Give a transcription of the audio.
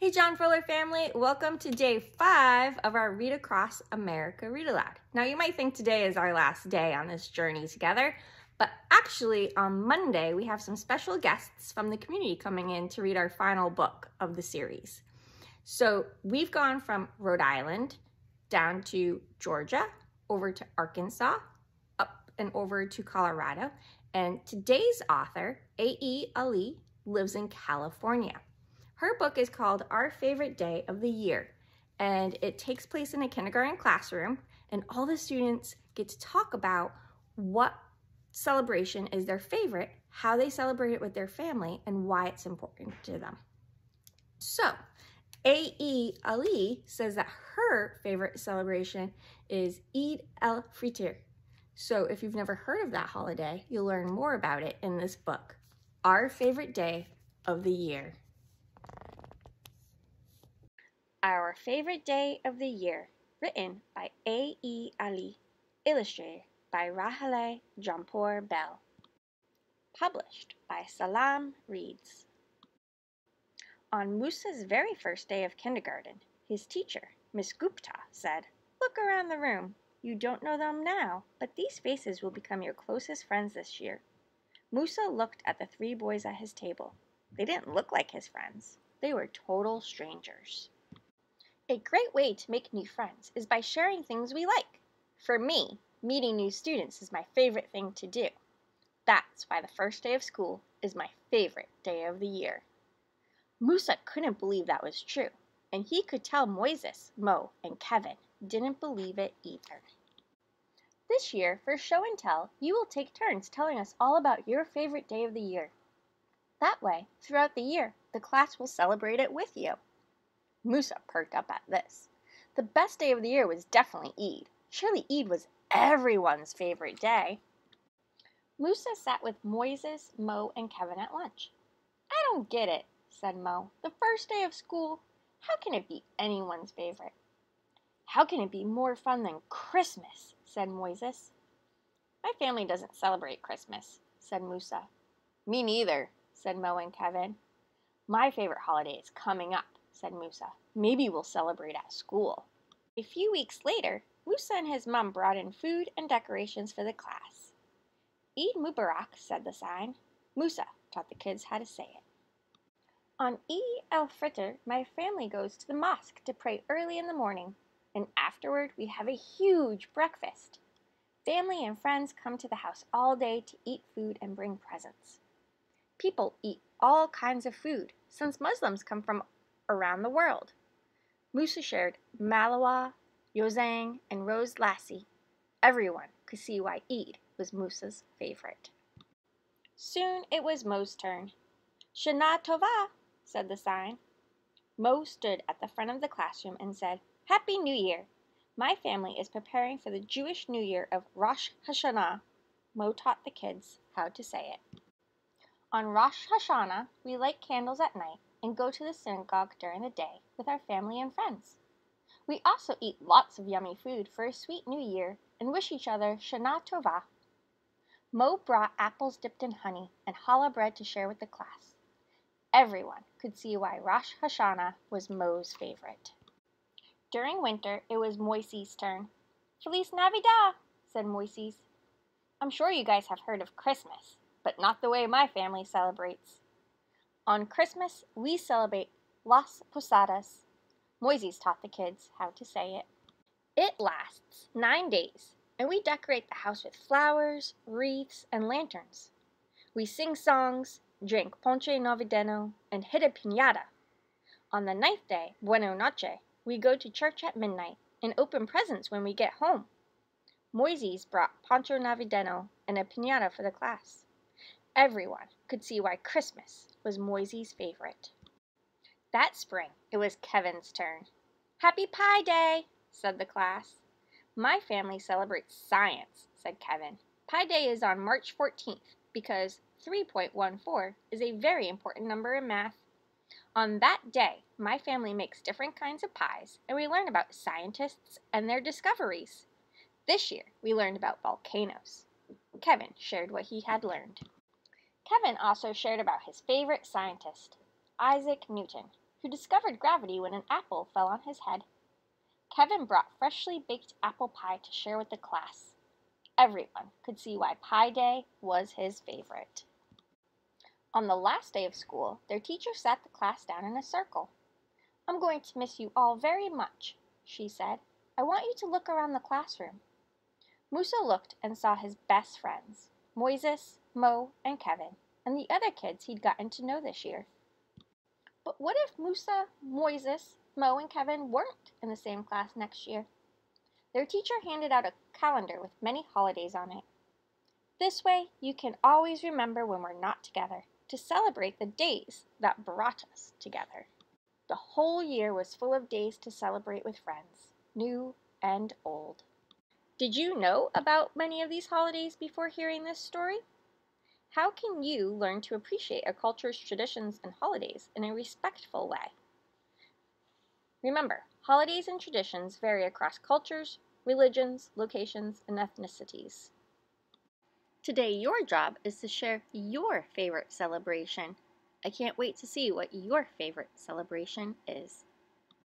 Hey, John Fuller family, welcome to day five of our Read Across America Read Aloud. Now, you might think today is our last day on this journey together, but actually, on Monday, we have some special guests from the community coming in to read our final book of the series. So, we've gone from Rhode Island down to Georgia, over to Arkansas, up and over to Colorado, and today's author, A.E. Ali, lives in California. Her book is called Our Favorite Day of the Year, and it takes place in a kindergarten classroom, and all the students get to talk about what celebration is their favorite, how they celebrate it with their family, and why it's important to them. So, A.E. Ali says that her favorite celebration is Eid al-Fitr. So if you've never heard of that holiday, you'll learn more about it in this book, Our Favorite Day of the Year. Our Favorite Day of the Year, written by A. E. Ali, illustrated by Rahele Jomepour Bell. Published by Salaam Reads. On Musa's very first day of kindergarten, his teacher, Miss Gupta, said, Look around the room. You don't know them now, but these faces will become your closest friends this year. Musa looked at the three boys at his table. They didn't look like his friends. They were total strangers. A great way to make new friends is by sharing things we like. For me, meeting new students is my favorite thing to do. That's why the first day of school is my favorite day of the year. Musa couldn't believe that was true, and he could tell Moises, Mo, and Kevin didn't believe it either. This year, for show and tell, you will take turns telling us all about your favorite day of the year. That way, throughout the year, the class will celebrate it with you. Musa perked up at this. The best day of the year was definitely Eid. Surely Eid was everyone's favorite day. Musa sat with Moises, Mo, and Kevin at lunch. I don't get it, said Mo. The first day of school, how can it be anyone's favorite? How can it be more fun than Christmas? said Moises. My family doesn't celebrate Christmas, said Musa. Me neither, said Mo and Kevin. My favorite holiday is coming up, said Musa. Maybe we'll celebrate at school. A few weeks later, Musa and his mum brought in food and decorations for the class. Eid Mubarak, said the sign. Musa taught the kids how to say it. On Eid al-Fitr, my family goes to the mosque to pray early in the morning, and afterward we have a huge breakfast. Family and friends come to the house all day to eat food and bring presents. People eat all kinds of food, since Muslims come from around the world. Musa shared Malawa, Yozang, and Rose Lassi. Everyone could see why Eid was Musa's favorite. Soon it was Mo's turn. Shana Tova, said the sign. Mo stood at the front of the classroom and said, Happy New Year! My family is preparing for the Jewish New Year of Rosh Hashanah. Mo taught the kids how to say it. On Rosh Hashanah, we light candles at night and go to the synagogue during the day with our family and friends. We also eat lots of yummy food for a sweet new year and wish each other Shana Tova. Mo brought apples dipped in honey and challah bread to share with the class. Everyone could see why Rosh Hashanah was Mo's favorite. During winter, it was Moises' turn. Feliz Navidad, said Moises. I'm sure you guys have heard of Christmas, but not the way my family celebrates. On Christmas, we celebrate Las Posadas. Moises taught the kids how to say it. It lasts nine days, and we decorate the house with flowers, wreaths, and lanterns. We sing songs, drink ponche navideño, and hit a piñata. On the ninth day, Buena Noche, we go to church at midnight and open presents when we get home. Moises brought ponche navideño and a piñata for the class. Everyone could see why Christmas was Moises' favorite. That spring, it was Kevin's turn. Happy Pi Day, said the class. My family celebrates science, said Kevin. Pi Day is on March 14th because 3.14 is a very important number in math. On that day, my family makes different kinds of pies and we learn about scientists and their discoveries. This year, we learned about volcanoes. Kevin shared what he had learned. Kevin also shared about his favorite scientist, Isaac Newton. who discovered gravity when an apple fell on his head. Kevin brought freshly baked apple pie to share with the class. Everyone could see why Pi Day was his favorite. On the last day of school, their teacher sat the class down in a circle. I'm going to miss you all very much, she said. I want you to look around the classroom. Musa looked and saw his best friends, Moises, Mo, and Kevin, and the other kids he'd gotten to know this year. But what if Musa, Moises, Mo, and Kevin weren't in the same class next year? Their teacher handed out a calendar with many holidays on it. This way, you can always remember when we're not together, to celebrate the days that brought us together. The whole year was full of days to celebrate with friends, new and old. Did you know about many of these holidays before hearing this story? How can you learn to appreciate a culture's traditions and holidays in a respectful way? Remember, holidays and traditions vary across cultures, religions, locations, and ethnicities. Today, your job is to share your favorite celebration. I can't wait to see what your favorite celebration is.